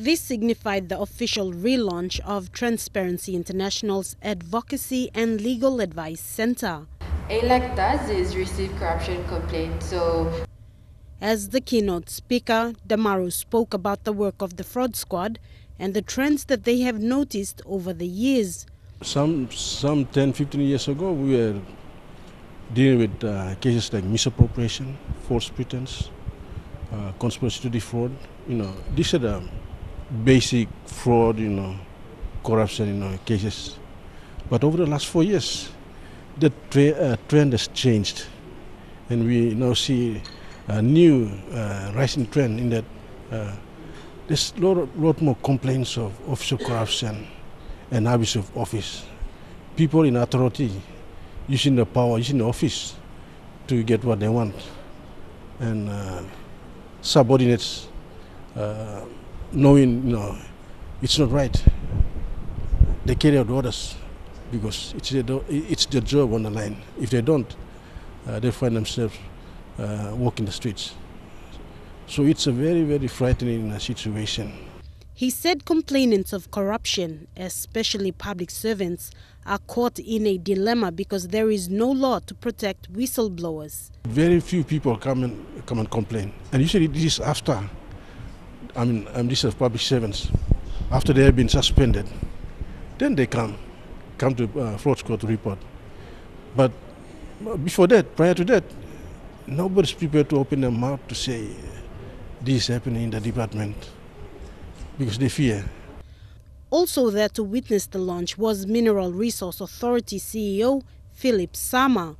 This signified the official relaunch of Transparency International's Advocacy and Legal Advice Center. ALAC does is receive corruption complaints, so as the keynote speaker, Damaru spoke about the work of the fraud squad and the trends that they have noticed over the years. Some, some 10, 15 years ago, we were dealing with uh, cases like misappropriation, false pretense, uh, conspiracy to defraud. You know, these are the basic fraud, you know, corruption, you know, cases. But over the last four years, the tra uh, trend has changed, and we now see a new uh, rising trend in that uh, there's a lot, lot more complaints of official corruption and abuse of office. People in authority using the power, using the office to get what they want. And uh, subordinates uh, knowing, you know, it's not right. They carry out orders because it's their, it's their job on the line. If they don't, uh, they find themselves uh, walk in the streets. So it's a very, very frightening uh, situation. He said complainants of corruption, especially public servants, are caught in a dilemma because there is no law to protect whistleblowers. Very few people come and come and complain, and usually this is after. I mean, um, are public servants after they have been suspended. Then they come, come to uh, fraud squad to report. But before that, prior to that, nobody's prepared to open their mouth to say this is happening in the department because they fear. Also there to witness the launch was Mineral Resource Authority CEO Philip Samar.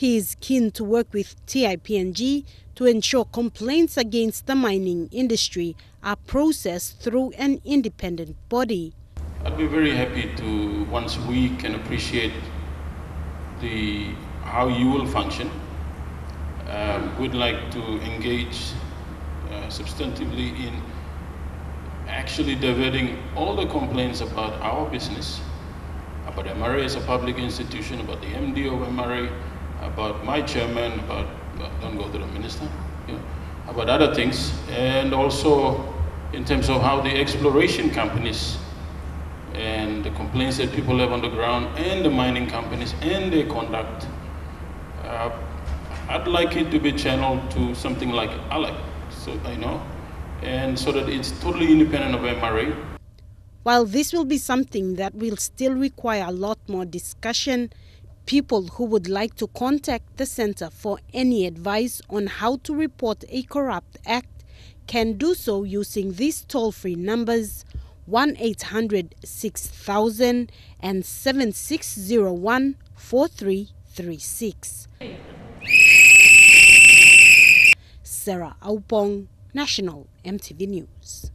He is keen to work with TIPNG to ensure complaints against the mining industry are processed through an independent body. I'd be very happy to once week can appreciate the how you will function um, would like to engage uh, substantively in actually diverting all the complaints about our business, about MRA as a public institution, about the MD of MRA, about my chairman, about, don't go to the minister, about other things, and also in terms of how the exploration companies and the complaints that people have on the ground and the mining companies and their conduct uh, I'd like it to be channeled to something like ALAC, so I know, and so that it's totally independent of MRA. While this will be something that will still require a lot more discussion, people who would like to contact the Center for any advice on how to report a corrupt act can do so using these toll-free numbers 1-800-6000 and 7601 4336. Sarah Aupong, National MTV News.